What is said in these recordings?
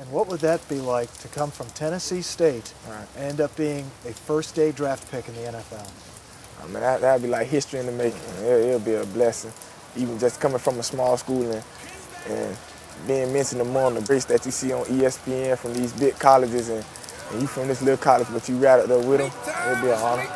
And what would that be like to come from Tennessee State Right. and end up being a first day draft pick in the NFL? I mean, that, that'd be like history in the making. It, it'll be a blessing, even just coming from a small school and, and being mentioned among the greats that you see on ESPN from these big colleges, and, and you from this little college, but you right up there with them. It'll be an honor.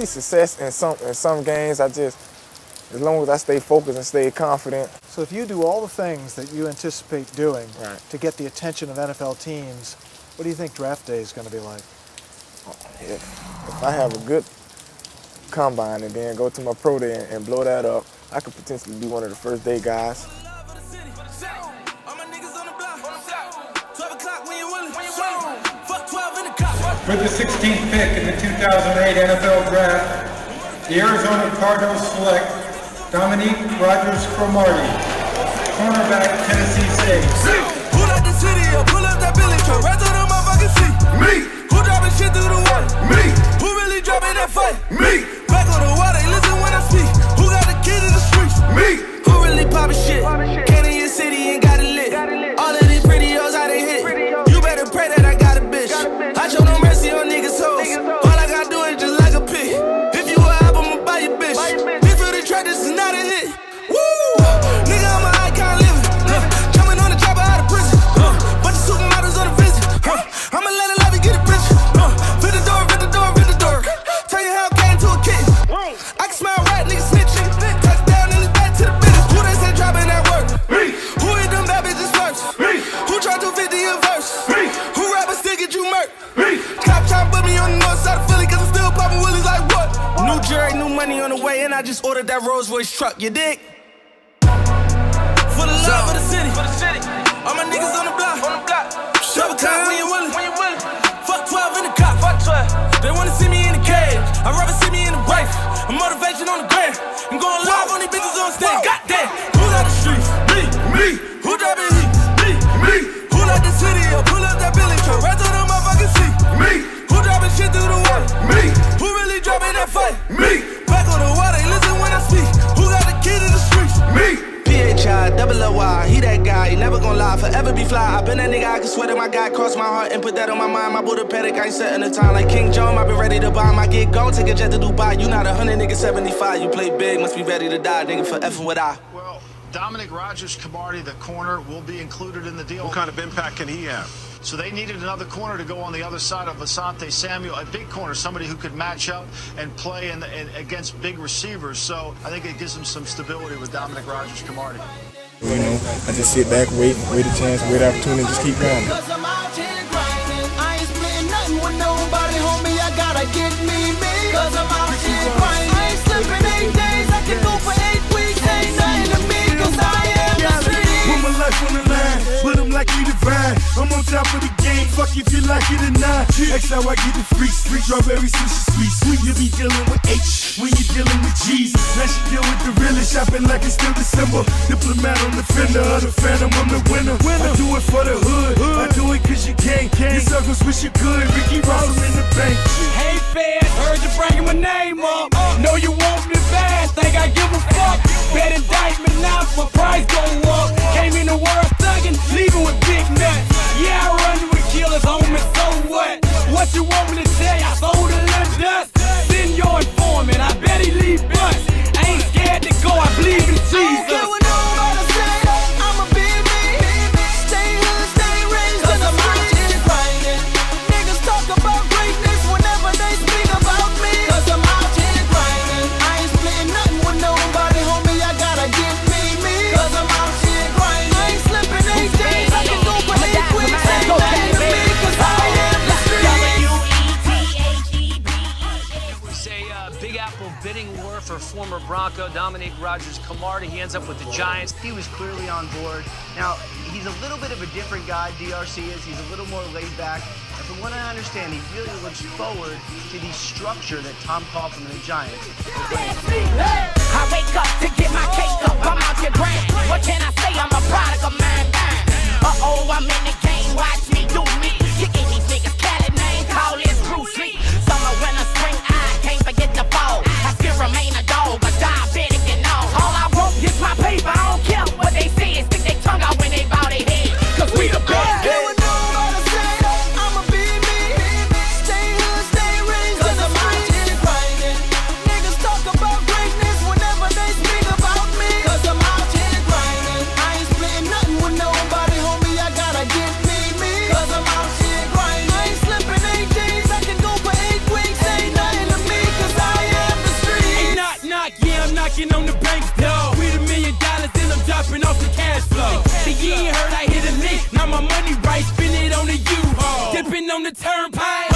See success in some in some games. I just, as long as I stay focused and stay confident, So if you do all the things that you anticipate doing Right. to get the attention of NFL teams, what do you think draft day is going to be like? if, if I have a good combine and then go to my pro day and, and blow that up, I could potentially be one of the first day guys. For the 16th pick in the 2008 NFL Draft, the Arizona Cardinals select Dominique Rodgers Cromartie, cornerback, Tennessee State. Who like the city pull up that Billy truck right through the motherfucking seat? Me. New jury, new money on the way, and I just ordered that Rolls Royce truck. You dig? For the love of the city. For the city. All my niggas on the block. On the block. Shove a cop when you willing. When you willing. Fuck 12 in the cop. Fuck 12. They wanna see me in the cage. I'd rather never gonna forever be fly. I been that nigga, I can swear that my guy crossed my heart and put that on my mind. My Buddha pedic, I ain't setting the time like King John. I been ready to buy my gig, go take a jet to Dubai. You not a hundred nigga, 75. You play big, must be ready to die, nigga, for effing with I. Well, Dominique Rodgers Cromartie, the corner, will be included in the deal. What kind of impact can he have? So they needed another corner to go on the other side of Asante Samuel, a big corner, somebody who could match up and play in, in, against big receivers. So I think it gives them some stability with Dominique Rodgers Cromartie. You know, I just sit back, wait, wait a chance, wait opportunity, and just keep going. Cause I'm out here grinding. I ain't splitting nothing with nobody, homie. I gotta get me, me. Cause I'm out here grinding. I ain't slipping eight days. I can go for eight weeks. Ain't nothing to cause I am the city. Put my life on the line, put them like you divine. I'm on top of the game, fuck if you like it or not. X how I get the freaks. free strawberry sushi sweet. Sweet, you be dealing with H when you dealing with G's. Now she deal with the realest, shopping like it's still December. Diplomat on the fender of the phantom, I'm the winner. I do it for the hood, I do it cause you can't. Your circles wish you could, Ricky Ross, in the bank. Hey fans, heard you bringing my name up. Know you want me bad, think I give a fuck. Bet indictment now, my price go up. Came in the world thuggin', leaving with you want me to Bronco Dominique Rodgers Cromartie. He ends up with the Giants. He was clearly on board. Now, he's a little bit of a different guy, DRC is. He's a little more laid back. And from what I understand, he really looks forward to the structure that Tom Coughlin and the Giants. I wake up to get my cake up. I'm out here grand. What can I say? I'm a product of mine. Uh oh, I'm in the game. Watch U-Haul. On the turnpike.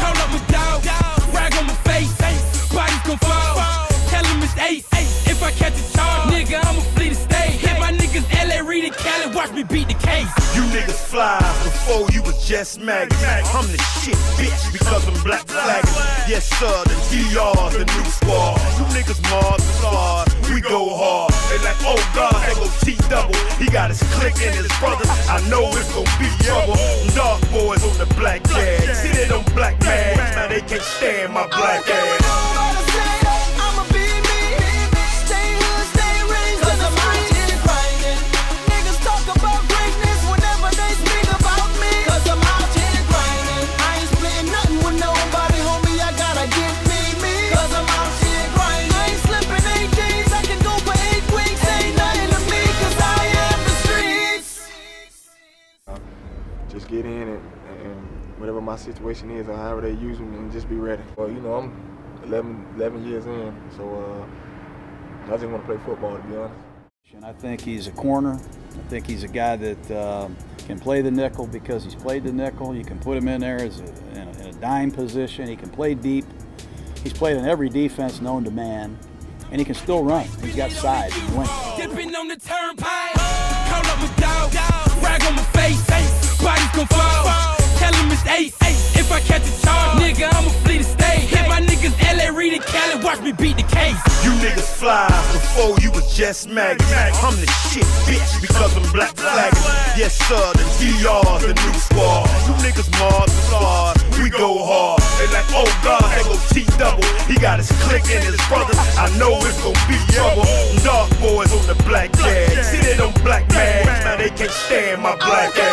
Call up my dog, rag on my face. Bodies gon' fall. Tell him it's ace. If I catch a charge, nigga, I'ma flee the state. Hit my niggas LA, Reid, and Cali, watch me beat the case. You niggas fly before you was just maggots. I'm the shit, bitch, because I'm black flagging. Yes, sir, the DR's the new squad. You niggas Mars and stars, we go hard. They like, oh God, T double. He got his clique and his brothers. I know it's gonna be trouble. Dark boys on the black tag. See they don't black mags, now they can't stand my black ass. My situation is or however they use me and just be ready. Well, you know, I'm 11, 11 years in, so uh, I just want to play football, to be honest. And I think he's a corner. I think he's a guy that um, can play the nickel because he's played the nickel. You can put him in there as a, in, a, in a dime position. He can play deep. He's played in every defense known to man, and he can still run. He's got size and length. Dipping on the turnpike. Call up my dog, rag on my face. Bodies gon' fall. Tell him it's ace. If I catch a charge, nigga, I'ma flee the state. Hit my niggas LA, Reid, and Cali, watch me beat the case. You niggas fly before you was just maggots. I'm the shit, bitch, because I'm black flagging. Yes, sir, the DR's the new squad. You niggas Mars and stars, we go hard. They like, oh God, they go T double. He got his clique and his brothers. I know it's gonna be trouble. Dark boys on the black tag. See they don't black mags, now they can't stand my black ass.